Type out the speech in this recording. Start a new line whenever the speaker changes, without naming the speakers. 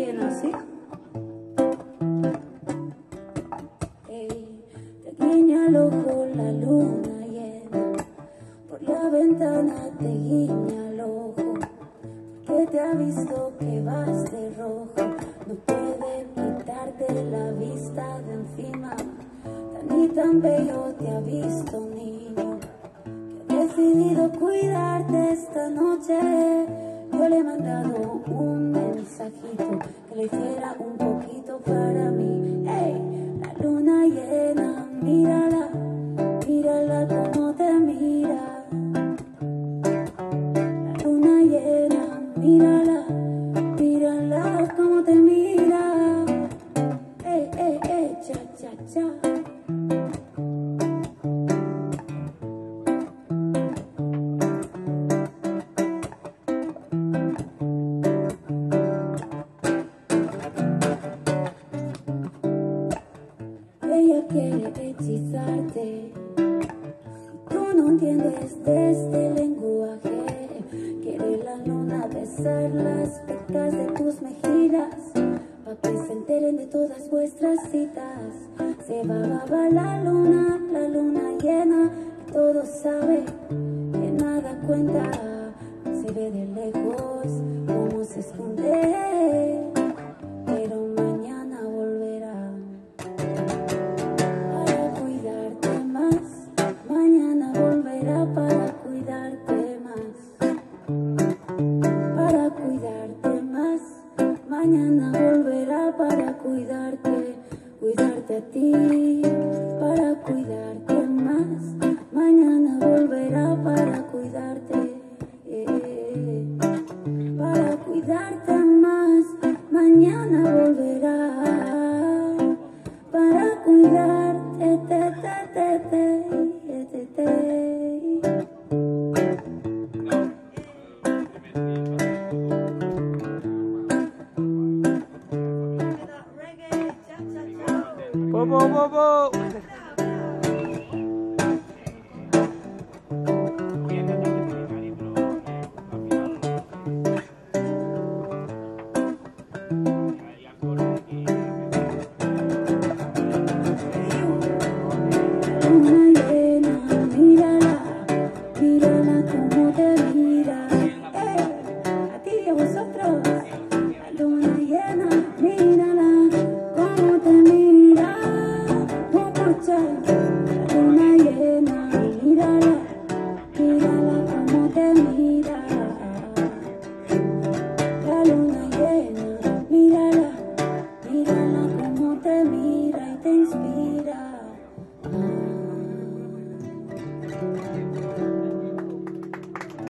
llena, ¿sí? Ey, te guiña el ojo la luna llena, por la ventana te guiña el ojo, que te ha visto que vas de rojo, no puede quitarte la vista de encima, tan y tan bello te ha visto niño, que ha decidido cuidarte esta noche. Yo le he mandado un mensajito que le hiciera un poquito para mí. Ey, la luna llena, mírala, mírala como te mira. La luna llena, mírala, mírala como te mira. Ey, ey, ey, cha, cha, cha. Tú no entiendes de este lenguaje. Quiere la luna besar las pecas de tus mejillas. Pa' que se enteren de todas vuestras citas. Se va, va, va la luna, la luna llena. Todo sabe que nada cuenta. Se ve de lejos cómo se esconde. Para cuidarte más. Mañana volverá para cuidarte. Para cuidarte más. Mañana volverá para cuidarte, te, te, te, te, te, te. Bo, bo, bo, bo.